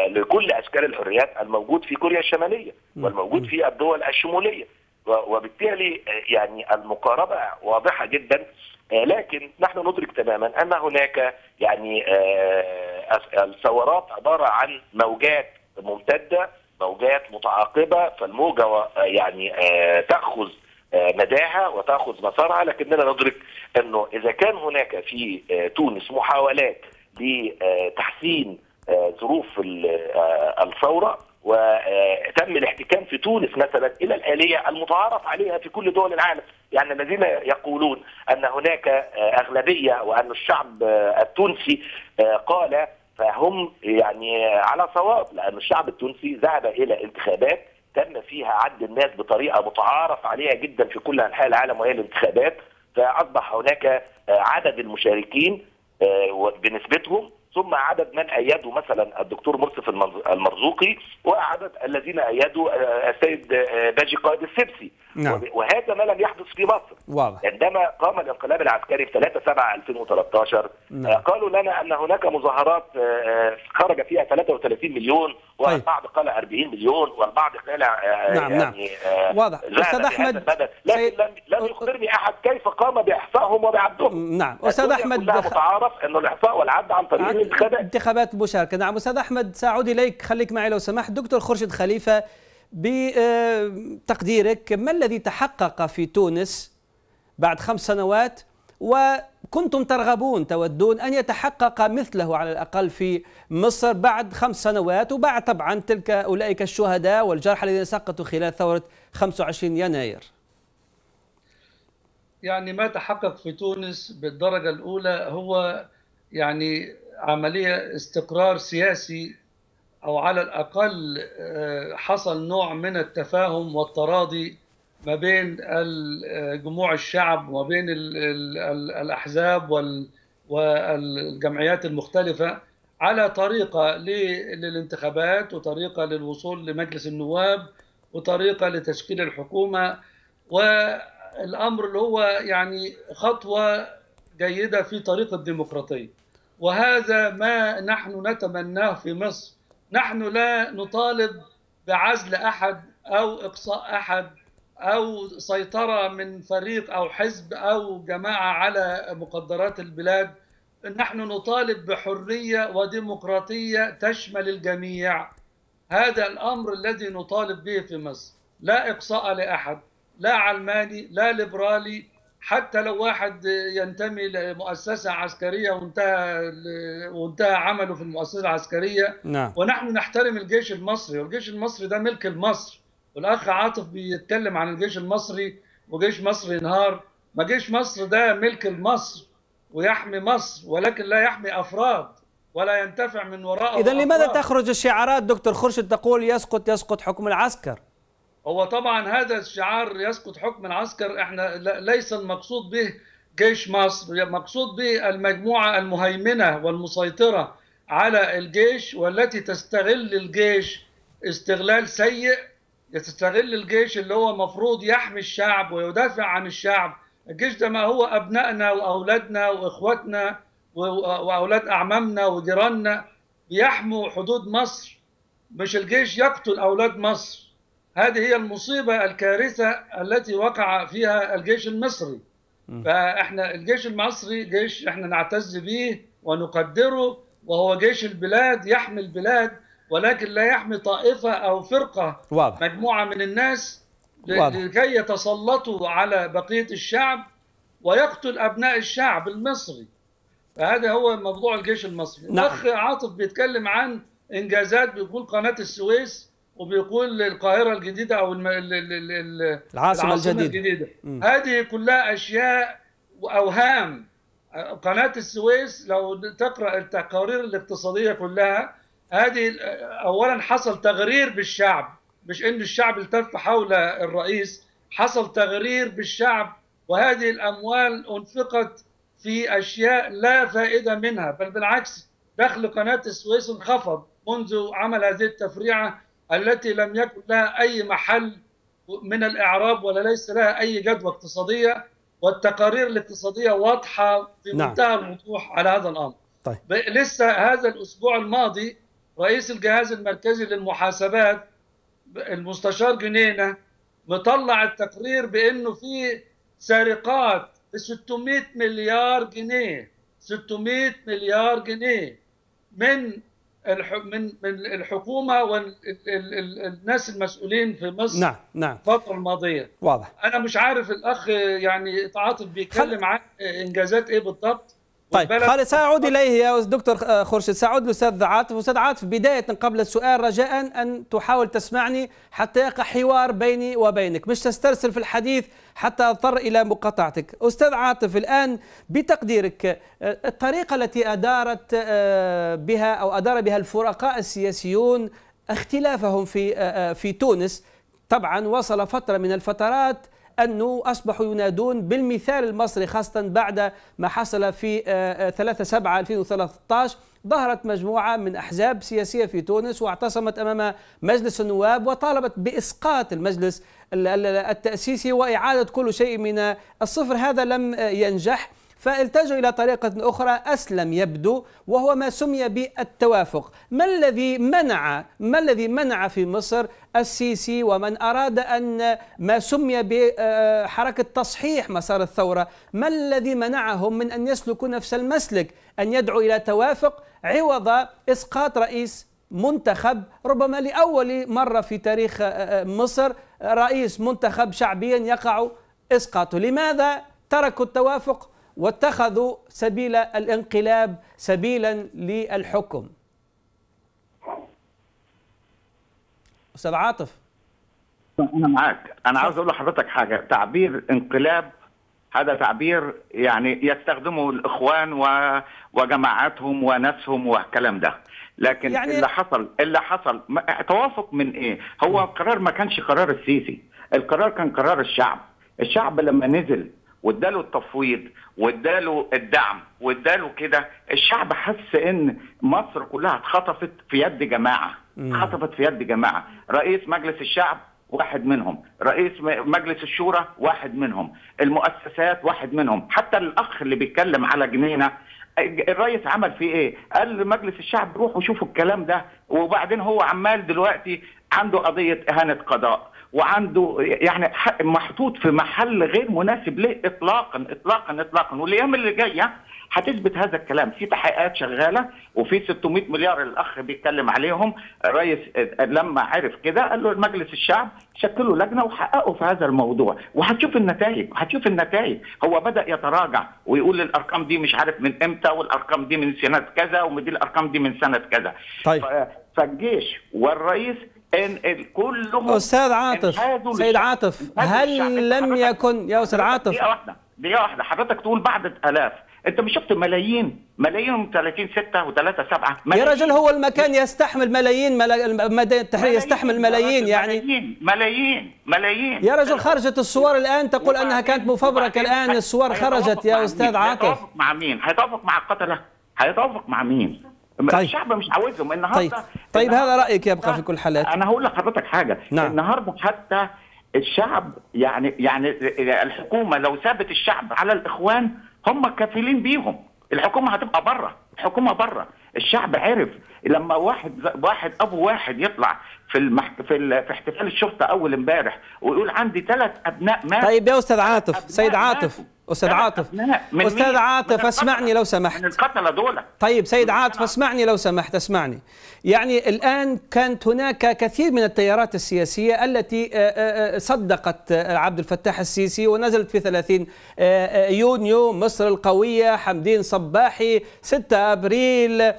لكل أشكال الحريات الموجود في كوريا الشمالية والموجود في الدول الشمولية. وبالتالي يعني المقاربة واضحة جدا. لكن نحن ندرك تماما أن هناك يعني الثورات عبارة عن موجات ممتدة موجات متعاقبة فالموجة يعني تأخذ مداها وتأخذ مسارها لكننا ندرك أنه إذا كان هناك في تونس محاولات لتحسين ظروف الثورة وتم الاحتكام في تونس مثلا إلى الآلية المتعارف عليها في كل دول العالم، يعني الذين يقولون أن هناك أغلبية وأن الشعب التونسي قال فهم يعني على صواب لأن الشعب التونسي ذهب إلى انتخابات تم فيها عد الناس بطريقة متعارف عليها جدا في كل أنحاء العالم وهي الانتخابات. فأصبح هناك عدد المشاركين بنسبتهم ثم عدد من ايدوا مثلا الدكتور مرصف المرزوقي وعدد الذين ايدوا السيد باجي قائد السبسي نعم. وهذا ما لم يحدث في مصر واضح. عندما قام الانقلاب العسكري في 3 7 2013 نعم. قالوا لنا أن هناك مظاهرات خرج فيها 33 مليون والبعض طيب. قال 40 مليون والبعض قال نعم يعني نعم واضح. أستاذ أحمد لكن. لم, لم يخبرني أحد كيف قام باحصائهم وبعدهم نعم. أستاذ أحمد متعارف إنه الإحصاء والعد عن طريق الانتخابات. انتخابات المشاركه نعم أستاذ أحمد سأعود إليك. خليك معي لو سمحت. دكتور خورشيد خليفة بتقديرك ما الذي تحقق في تونس بعد خمس سنوات وكنتم ترغبون تودون أن يتحقق مثله على الأقل في مصر بعد خمس سنوات وبعد طبعا تلك أولئك الشهداء والجرحى الذين سقطوا خلال ثورة 25 يناير. يعني ما تحقق في تونس بالدرجة الأولى هو يعني عملية استقرار سياسي أو على الأقل حصل نوع من التفاهم والتراضي ما بين جموع الشعب وما بين الأحزاب والجمعيات المختلفة على طريقة للانتخابات وطريقة للوصول لمجلس النواب وطريقة لتشكيل الحكومة. والأمر اللي هو يعني خطوة جيدة في طريق الديمقراطية. وهذا ما نحن نتمناه في مصر. نحن لا نطالب بعزل أحد أو إقصاء أحد أو سيطرة من فريق أو حزب أو جماعة على مقدرات البلاد نحن نطالب بحرية وديمقراطية تشمل الجميع. هذا الأمر الذي نطالب به في مصر. لا إقصاء لأحد لا علماني لا ليبرالي. حتى لو واحد ينتمي لمؤسسة عسكرية وانتهى وانتهى عمله في المؤسسة العسكرية نعم. ونحن نحترم الجيش المصري والجيش المصري ده ملك لمصر والأخ عاطف بيتكلم عن الجيش المصري وجيش مصر ينهار. ما جيش مصر ده ملك لمصر ويحمي مصر ولكن لا يحمي أفراد ولا ينتفع من وراءه اذا لماذا تخرج الشعارات؟ دكتور خرشد تقول يسقط يسقط حكم العسكر. هو طبعا هذا الشعار يسقط حكم العسكر. إحنا ليس المقصود به جيش مصر مقصود به المجموعة المهيمنة والمسيطرة على الجيش والتي تستغل الجيش استغلال سيء تستغل الجيش اللي هو مفروض يحمي الشعب ويدافع عن الشعب. الجيش ده ما هو أبنائنا وأولادنا وإخواتنا وأولاد أعمامنا وجيراننا بيحموا حدود مصر. مش الجيش يقتل أولاد مصر. هذه هي المصيبة الكارثة التي وقع فيها الجيش المصري. فإحنا الجيش المصري جيش إحنا نعتز به ونقدره وهو جيش البلاد يحمي البلاد. ولكن لا يحمي طائفة أو فرقة واضح. مجموعة من الناس واضح. لكي يتسلطوا على بقية الشعب ويقتل أبناء الشعب المصري فهذا هو موضوع الجيش المصري نعم. الأخ عاطف بيتكلم عن إنجازات بيقول قناة السويس وبيقول القاهره الجديدة أو الم... ال... ال... ال... العاصمة الجديدة. الجديدة مم. هذه كلها أشياء وأوهام قناة السويس لو تقرأ التقارير الاقتصادية كلها هذه اولا حصل تغرير بالشعب مش ان الشعب التف حول الرئيس حصل تغرير بالشعب وهذه الأموال أنفقت في أشياء لا فائدة منها بل بالعكس دخل قناة السويس انخفض منذ عمل هذه التفريعة التي لم يكن لها أي محل من الإعراب ولا ليس لها أي جدوى اقتصادية والتقارير الاقتصادية واضحة في نعم. منتهى الوضوح على هذا الأمر. طيب. لسه هذا الأسبوع الماضي رئيس الجهاز المركزي للمحاسبات المستشار جنينة مطلع التقرير بأنه في سرقات ب 600 مليار جنيه 600 مليار جنيه من. من من الحكومة والناس المسؤولين في مصر نعم نعم. الفترة الماضية. واضح. أنا مش عارف الأخ يعني تعاطف بيتكلم عن إنجازات إيه بالضبط. طيب خالد سأعود إليه يا دكتور آه، خورشيد. سأعود للأستاذ عاطف. أستاذ عاطف بداية قبل السؤال رجاء أن تحاول تسمعني حتى يقع حوار بيني وبينك. مش تسترسل في الحديث حتى أضطر إلى مقاطعتك. أستاذ عاطف الآن بتقديرك آه، الطريقة التي أدارت آه، بها أو أدار بها الفرقاء السياسيون اختلافهم في في تونس طبعا وصل فترة من الفترات أنه أصبحوا ينادون بالمثال المصري خاصة بعد ما حصل في آه، آه، 3 7 2013 ظهرت مجموعة من أحزاب سياسية في تونس واعتصمت أمام مجلس النواب وطالبت بإسقاط المجلس ال- ال- التأسيسي وإعادة كل شيء من الصفر. هذا لم آه، ينجح. فالتجوا إلى طريقة أخرى أسلم يبدو وهو ما سمي بالتوافق، ما الذي منع ما الذي منع في مصر السيسي ومن أراد أن ما سمي بحركه تصحيح مسار الثورة، ما الذي منعهم من أن يسلكوا نفس المسلك، أن يدعوا إلى توافق عوض إسقاط رئيس منتخب ربما لأول مرة في تاريخ مصر رئيس منتخب شعبيا يقع إسقاطه، لماذا تركوا التوافق؟ واتخذوا سبيل الانقلاب سبيلا للحكم. أستاذ عاطف. أنا معاك. أنا عاوز أقول لحضرتك حاجة. تعبير انقلاب هذا تعبير يعني يستخدمه الإخوان و... وجماعاتهم وناسهم والكلام ده. لكن يعني- اللي حصل اللي حصل ما- توافق من إيه؟ هو القرار ما كانش قرار السيسي. القرار كان قرار الشعب. الشعب لما نزل واداله التفويض واداله الدعم واداله كده الشعب حس إن مصر كلها اتخطفت في يد جماعة اتخطفت في يد جماعة. رئيس مجلس الشعب واحد منهم رئيس مجلس الشورى واحد منهم المؤسسات واحد منهم. حتى الأخ اللي بيتكلم على جنينة الرئيس عمل فيه إيه؟ قال لمجلس الشعب روحوا شوفوا الكلام ده. وبعدين هو عمال دلوقتي عنده قضية إهانة قضاء. وعنده يعني محطوط في محل غير مناسب ليه اطلاقا اطلاقا اطلاقا. والأيام اللي جاية هتثبت هذا الكلام. في تحقيقات شغالة وفي 600 مليار الأخ بيتكلم عليهم. الرئيس لما عرف كده قال له مجلس الشعب شكلوا لجنة وحققوا في هذا الموضوع. وهتشوف النتائج هتشوف النتائج. هو بدأ يتراجع ويقول الأرقام دي مش عارف من إمتى والأرقام دي من سنة كذا ودي الأرقام دي من سنة كذا. طيب. فالجيش والرئيس إن كلهم أستاذ عاطف سيد عاطف هل لم يكن يا أستاذ عاطف؟ دقيقة واحدة دقيقة واحدة. حضرتك تقول بعض الاف أنت مش شفت ملايين ملايين 30 6 و3 7 يا رجل هو المكان يستحمل ملايين مدينه التحرير يستحمل ملايين يعني. ملايين ملايين ملايين. يا رجل خرجت الصور الآن تقول أنها كانت مفبركة الآن الصور خرجت يا أستاذ عاطف. هيتوافق مع مين؟ هيتوافق مع القتله؟ هيتوافق مع مين؟ طيب. الشعب مش عاوزهم. النهارده طيب, طيب هذا رأيك يبقى في كل حالات؟ أنا هقول لحضرتك حاجة. نعم. النهارده حتى الشعب يعني يعني الحكومة لو سابت الشعب على الإخوان هم كفيلين بيهم. الحكومة هتبقى بره. الحكومة بره. الشعب عرف. لما واحد واحد أبو واحد يطلع في المح... في, ال... في احتفال الشرطة أول امبارح ويقول عندي ثلاث أبناء ماتوا. طيب يا أستاذ عاطف سيد عاطف أستاذ عاطف أستاذ عاطف اسمعني لو سمحت. من القتلة دول طيب سيد عاطف اسمعني لو سمحت اسمعني. يعني الآن كانت هناك كثير من التيارات السياسية التي صدقت عبد الفتاح السيسي ونزلت في 30 يونيو مصر القوية حمدين صباحي 6 أبريل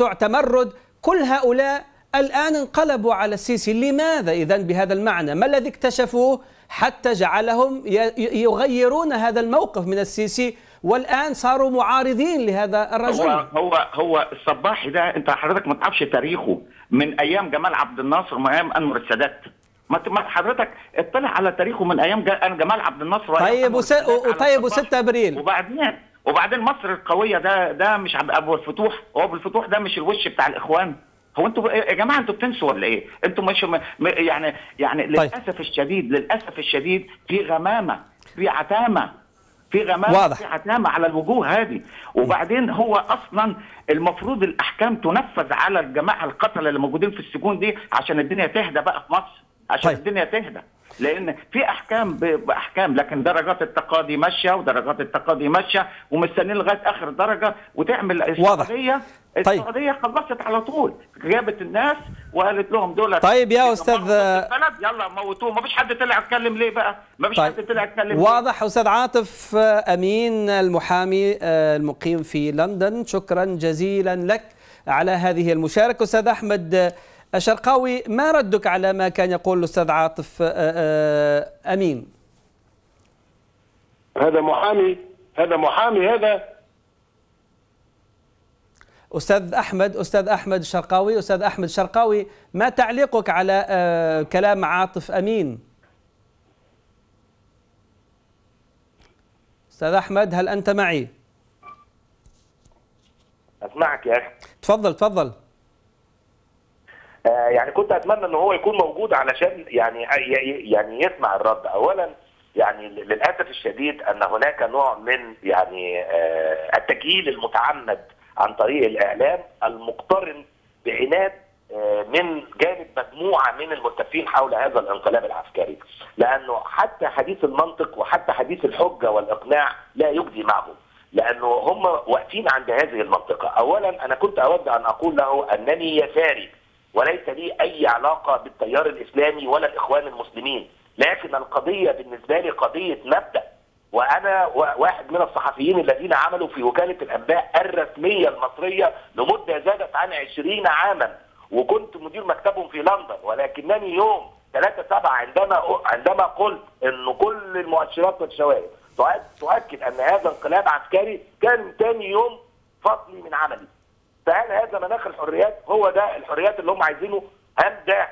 بتوع تمرد كل هؤلاء الآن انقلبوا على السيسي. لماذا اذا بهذا المعنى؟ ما الذي اكتشفوه؟ حتى جعلهم يغيرون هذا الموقف من السيسي والآن صاروا معارضين لهذا الرجل. هو هو هو الصباحي ده أنت حضرتك ما تعرفش تاريخه. من أيام جمال عبد الناصر ومن أيام أنور السادات. ما حضرتك اطلع على تاريخه من أيام جمال عبد الناصر طيب وس... طيب و6 أبريل. وبعدين وبعدين مصر القوية ده ده مش أبو الفتوح هو أبو الفتوح ده مش الوش بتاع الإخوان هو أنتوا يا جماعة أنتوا بتنسوا ولا إيه؟ أنتوا مش م... يعني يعني طيب. للأسف الشديد للأسف الشديد في غمامة في عتامة في غمامة واضح. في عتامة على الوجوه هذه وبعدين هو أصلا المفروض الأحكام تنفذ على الجماعة القتلة اللي موجودين في السجون دي عشان الدنيا تهدى بقى في مصر عشان طيب. الدنيا تهدى لأن في أحكام بأحكام لكن درجات التقاضي ماشية ودرجات التقاضي ماشية ومستنيين لغاية آخر درجة وتعمل السعوديه طيب. السعودية خلصت على طول جابت الناس وقالت لهم دول طيب يا أستاذ البلد يلا موتوه ما فيش حد طلع يتكلم ليه بقى؟ ما فيش طيب. حد طلع يتكلم واضح. أستاذ عاطف أمين المحامي المقيم في لندن. شكرا جزيلا لك على هذه المشاركة. أستاذ أحمد الشرقاوي ما ردك على ما كان يقول الأستاذ عاطف أمين؟ هذا محامي هذا محامي هذا. أستاذ أحمد أستاذ أحمد الشرقاوي أستاذ أحمد الشرقاوي ما تعليقك على كلام عاطف أمين؟ أستاذ أحمد هل أنت معي؟ أسمعك يا أخي. تفضل تفضل. يعني كنت أتمنى إن هو يكون موجود علشان يعني يعني يسمع الرد. اولا يعني للأسف الشديد أن هناك نوع من يعني التجهيل المتعمد عن طريق الإعلام المقترن بعناد من جانب مجموعة من الملتفين حول هذا الانقلاب العسكري. لأنه حتى حديث المنطق وحتى حديث الحجة والإقناع لا يجدي معهم. لأنه هم واقفين عند هذه المنطقة. اولا أنا كنت أود أن أقول له أنني يساري وليس لي أي علاقة بالتيار الإسلامي ولا الإخوان المسلمين. لكن القضية بالنسبة لي قضية مبدأ. وأنا واحد من الصحفيين الذين عملوا في وكالة الأنباء الرسمية المصرية لمدة زادت عن 20 عاما. وكنت مدير مكتبهم في لندن ولكنني يوم 3 7 عندما عندما قلت إن كل المؤشرات والشواهد تؤكد أن هذا انقلاب عسكري كان ثاني يوم فصلي من عملي. فهل هذا مناخ الحريات هو ده الحريات اللي هم عايزينه. ام ده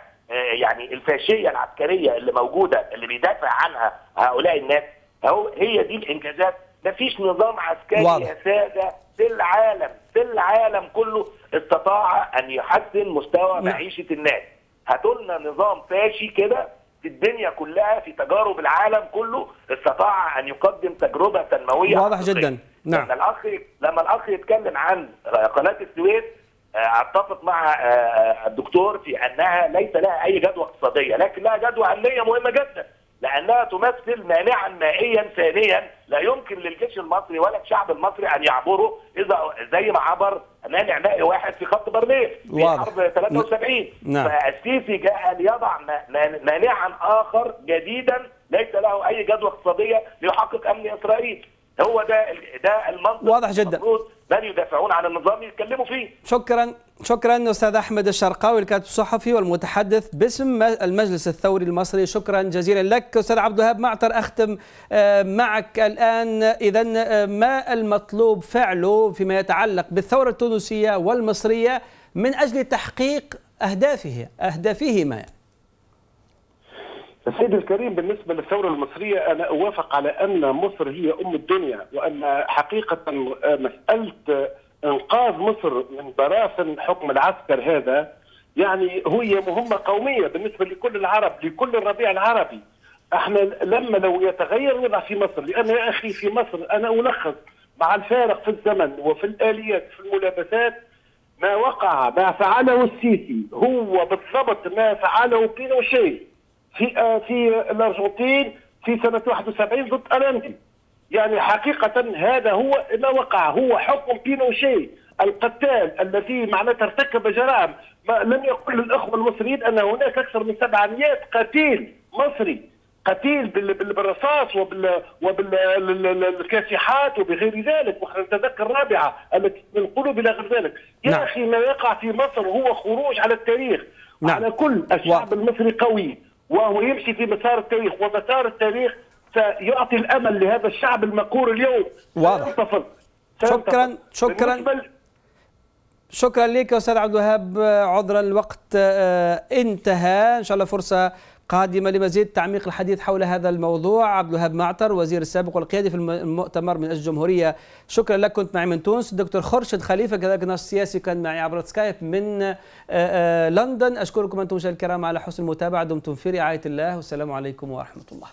يعني الفاشية العسكرية اللي موجودة اللي بيدافع عنها هؤلاء الناس؟ اهو هي دي الإنجازات. مفيش نظام عسكري واضح. يا سادة في العالم في العالم كله استطاع أن يحسن مستوى معيشة الناس. هاتوا لنا نظام فاشي كده في الدنيا كلها في تجارب العالم كله استطاع أن يقدم تجربة تنمويه واضح جدا. نعم. لما الأخ لما الأخ يتكلم عن قناة السويس أتفق مع الدكتور في أنها ليس لها أي جدوى اقتصادية لكن لها جدوى علمية مهمة جدا لأنها تمثل مانعا مائيا ثانيا لا يمكن للجيش المصري ولا الشعب المصري أن يعبره إذا زي ما عبر مانع مائي واحد في خط برلين في حرب 73 نعم. فالسيسي جاء ليضع مانعا آخر جديدا ليس له أي جدوى اقتصادية ليحقق أمن إسرائيل. هو ده ده المنطق واضح جدا. من يدافعون عن النظام يتكلموا فيه. شكرا شكرا أستاذ أحمد الشرقاوي الكاتب الصحفي والمتحدث باسم المجلس الثوري المصري. شكرا جزيلا لك أستاذ عبد الوهاب. معتر أختم معك الآن اذا ما المطلوب فعله فيما يتعلق بالثورة التونسية والمصرية من أجل تحقيق اهدافه أهدافهما؟ سيدي الكريم بالنسبة للثورة المصرية أنا أوافق على أن مصر هي أم الدنيا وأن حقيقة مسألة إنقاذ مصر من براثن حكم العسكر هذا يعني هي مهمة قومية بالنسبة لكل العرب لكل الربيع العربي. إحنا لما لو يتغير الوضع في مصر لأن يا أخي في مصر أنا ألخص مع الفارق في الزمن وفي الآليات في الملابسات ما وقع ما فعله السيسي هو بالضبط ما فعله بينوشي في في الأرجنتين في سنة 71 ضد الاندي يعني حقيقة هذا هو ما وقع. هو حكم بينوشي القتال الذي معناتها ارتكب جرائم. لم يقل للأخوة المصريين أن هناك أكثر من 700 قتيل مصري. قتيل بالرصاص وبال وبالكاسحات وبغير ذلك. ونحن نتذكر الرابعة التي من قلوب إلى غير ذلك. يا نعم. أخي ما يقع في مصر هو خروج على التاريخ. نعم. على كل الشعب و... المصري قوي. وهو يمشي في مسار التاريخ ومسار التاريخ سيعطي الأمل لهذا الشعب المقهور اليوم. واضح. شكرا شكرا. شكرا لك أستاذ عبد الوهاب عذرا الوقت انتهى. إن شاء الله فرصة قادمة لمزيد تعميق الحديث حول هذا الموضوع. عبد الوهاب معتر وزير السابق والقيادي في المؤتمر من أجل الجمهورية. شكرا لك كنت معي من تونس. الدكتور خرشد خليفة كذلك ناشط سياسي كان معي عبر سكايب من لندن. أشكركم أنتم مشاهدينا الكرام على حسن المتابعة. دمتم في رعاية الله والسلام عليكم ورحمة الله.